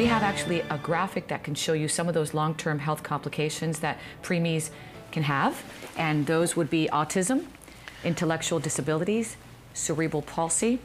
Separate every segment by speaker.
Speaker 1: we have actually a graphic that can show you some of those long-term health complications that preemies can have, and those would be autism, intellectual disabilities, cerebral palsy,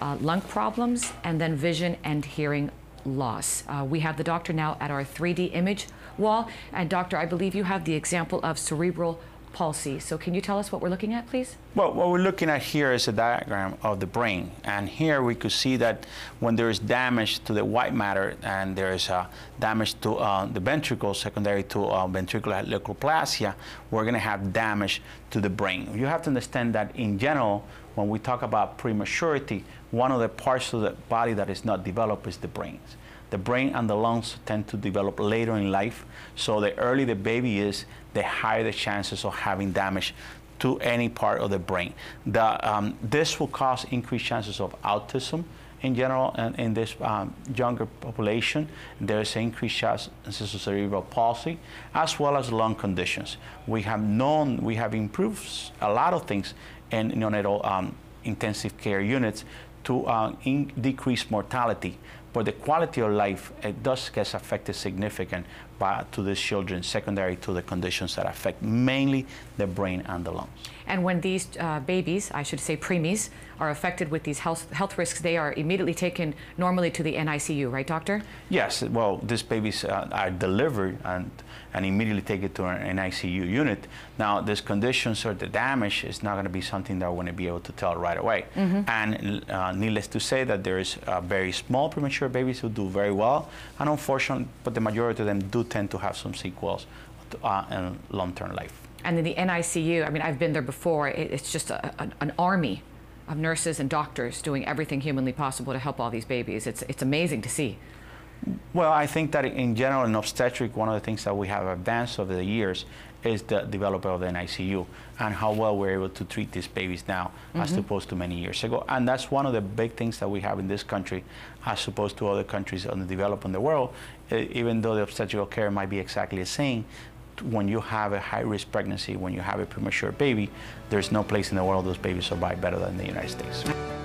Speaker 1: uh, lung problems, and then vision and hearing loss. Uh, we have the doctor now at our 3D image wall, and doctor, I believe you have the example of cerebral palsy. So can you tell us what we're looking at, please?
Speaker 2: Well, what we're looking at here is a diagram of the brain. And here we could see that when there is damage to the white matter and there is uh, damage to uh, the ventricles secondary to uh, ventricular leukomalacia, we're going to have damage to the brain. You have to understand that in general, when we talk about prematurity, one of the parts of the body that is not developed is the brains. The brain and the lungs tend to develop later in life, so the earlier the baby is, the higher the chances of having damage to any part of the brain. The, um, this will cause increased chances of autism in general and in this um, younger population. There's increased chances of cerebral palsy as well as lung conditions. We have known, we have improved a lot of things in neonatal um, intensive care units to uh, decrease mortality but the quality of life it does get affected significant by, to these children secondary to the conditions that affect mainly the brain and the lungs.
Speaker 1: And when these uh, babies, I should say preemies, are affected with these health, health risks, they are immediately taken normally to the NICU, right, doctor?
Speaker 2: Yes. Well, these babies uh, are delivered and, and immediately taken to an NICU unit. Now, these conditions or the damage is not going to be something that we're going to be able to tell right away. Mm -hmm. And uh, needless to say that there is a very small premature babies who do very well, and unfortunately, but the majority of them do tend to have some sequels uh, in long-term life.
Speaker 1: And in the NICU, I mean, I've been there before. it's just a, a, an army of nurses and doctors doing everything humanly possible to help all these babies. It's, it's amazing to see.
Speaker 2: Well, I think that in general in obstetric, one of the things that we have advanced over the years is the development of the NICU and how well we're able to treat these babies now mm -hmm. as mm-hmm. opposed to many years ago. And that's one of the big things that we have in this country as opposed to other countries on the developing the world. Even though the obstetrical care might be exactly the same, when you have a high-risk pregnancy, when you have a premature baby, there's no place in the world those babies survive better than the United States.